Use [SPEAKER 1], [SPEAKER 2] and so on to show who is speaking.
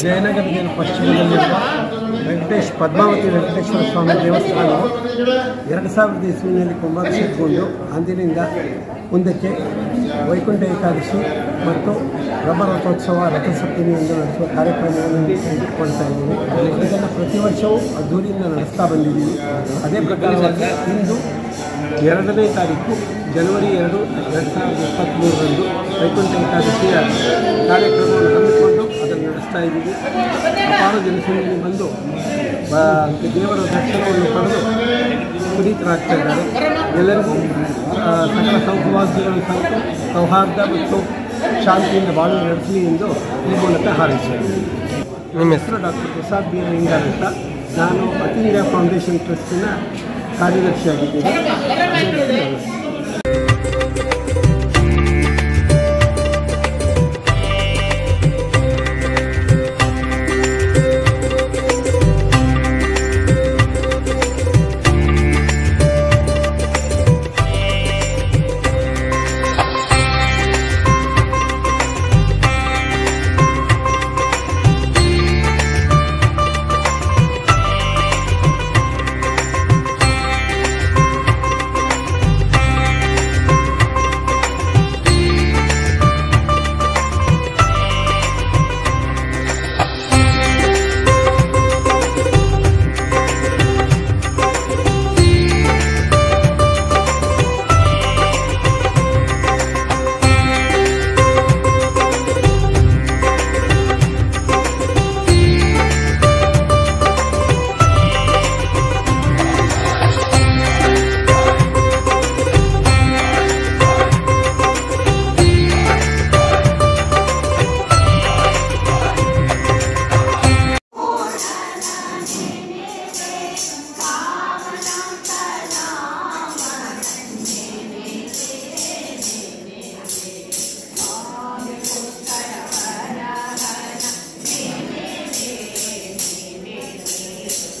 [SPEAKER 1] ಜಯನಗರ ಜಿಲ್ಲೆ ಪಶ್ಚಿಮದಲ್ಲಿರುವ ವೆಂಕಟೇಶ್ ಪದ್ಮಾವತಿ ವೆಂಕಟೇಶ್ವರ ಸ್ವಾಮಿ ದೇವಸ್ಥಾನವು ಎರಡು ಸಾವಿರದ ಇಸ್ವಿನಲ್ಲಿ ಕುಂಭಾಭಿಷೇಕಗೊಂಡು ಅಂದಿನಿಂದ ಮುಂದಕ್ಕೆ ವೈಕುಂಠ ಏಕಾದಶಿ ಮತ್ತು ರಥೋತ್ಸವ ಎಂದು ನಡೆಸುವ ಕಾರ್ಯಕ್ರಮವನ್ನು ಇಟ್ಟುಕೊಳ್ತಾ ಇದ್ದೀವಿ. ಇದನ್ನು ಪ್ರತಿ ವರ್ಷವೂ ಅದ್ದೂರಿಯಿಂದ ನಡೆಸ್ತಾ ಬಂದಿದ್ದೀವಿ. ಅದೇ ಪ್ರಕಾರವಾಗಿ ಇಂದು ಎರಡನೇ ತಾರೀಕು ಜನವರಿ ಎರಡು ಎರಡು ಸಾವಿರದ ಇಪ್ಪತ್ತ್ಮೂರರಂದು ವೈಕುಂಠ ಏಕಾದಶಿಯ ಕಾರ್ಯಕ್ರಮವನ್ನು ಅದನ್ನು ಇದ್ದೀವಿ. ಅಪಾರ ಜನಸಂಖ್ಯೆ ಬಂದು ದೇವರ ದರ್ಶನವನ್ನು ಪಡೆದು ಪುನೀತರಾಗ್ತಾ ಇದ್ದಾರೆ. ಎಲ್ಲರಿಗೂ ಸಕಲ ಸೌಭಾಗ್ಯಗಳು ಸಂತು ಸೌಹಾರ್ದ ಮತ್ತು ಶಾಂತಿಯಿಂದ ಬಾಳು ನಡೆಸಲಿ ಎಂದು ಈ ಮೂಲಕ ಹಾರೈಸಿದ್ದೇನೆ ನಮ್ಮ ಹೆಸರು? ಡಾಕ್ಟರ್ ಪ್ರಸಾದ್ ಬಿ ಅಯ್ಯಂಗಾರ್ ಅಂತ ನಾನು ಅತಿ ಇಂಡಿಯಾ ಫೌಂಡೇಶನ್ ಟ್ರಸ್ಟಿನ ಕಾರ್ಯದರ್ಶಿಯಾಗಿದ್ದೀನಿ. Yes.